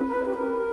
Música